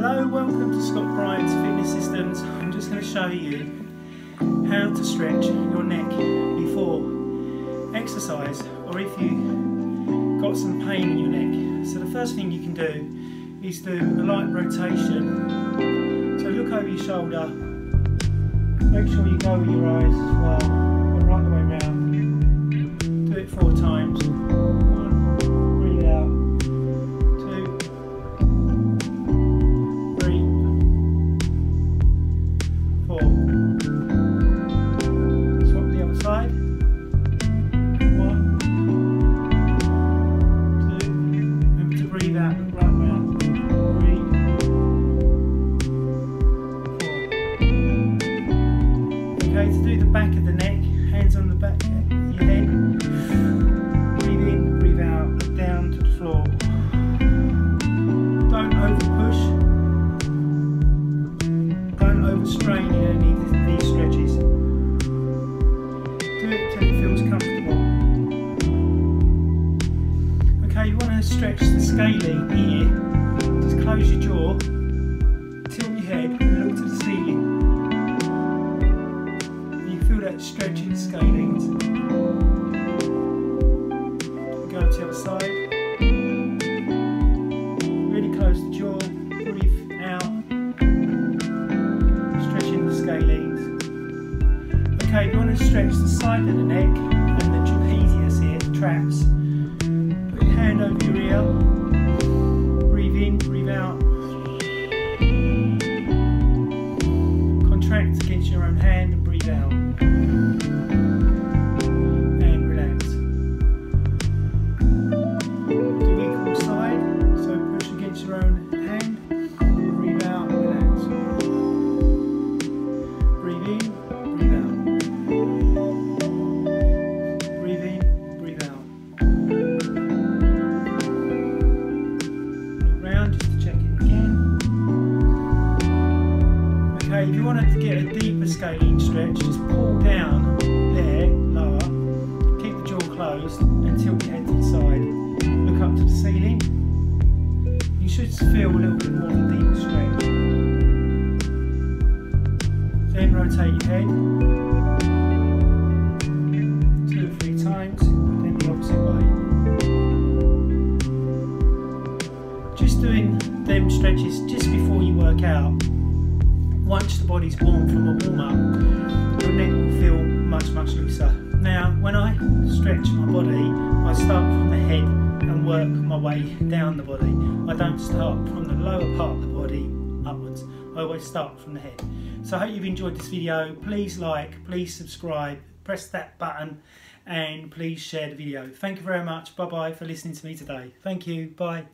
Hello, welcome to Scott Bryant's Fitness Systems. I'm just going to show you how to stretch your neck before exercise or if you've got some pain in your neck. So the first thing you can do is do a light rotation. So look over your shoulder, make sure you go with your eyes as well, go right the way round. Do it four times. Okay, to do the back of the neck, hands on the back of your head. Stretch the scalene here. Just close your jaw, tilt your head and look to the ceiling You feel that stretching scalenes. Go to the other side. Really close the jaw, breathe out. Stretching the scalenes. Okay, you want to stretch the side of the neck and the trapezius here, the traps. Hand over your ear. Breathe in, breathe out. Contract against your own hand and breathe out. Feel a little bit more deeper stretch. Then rotate your head two or three times, then the opposite way. Just doing them stretches just before you work out once the body's warm from a warm up, your neck will feel much, much looser. Now, when I stretch my body, I start from the head work my way down the body. I don't start from the lower part of the body upwards. I always start from the head. So I hope you've enjoyed this video. Please like, please subscribe, press that button and please share the video. Thank you very much. Bye bye for listening to me today. Thank you. Bye.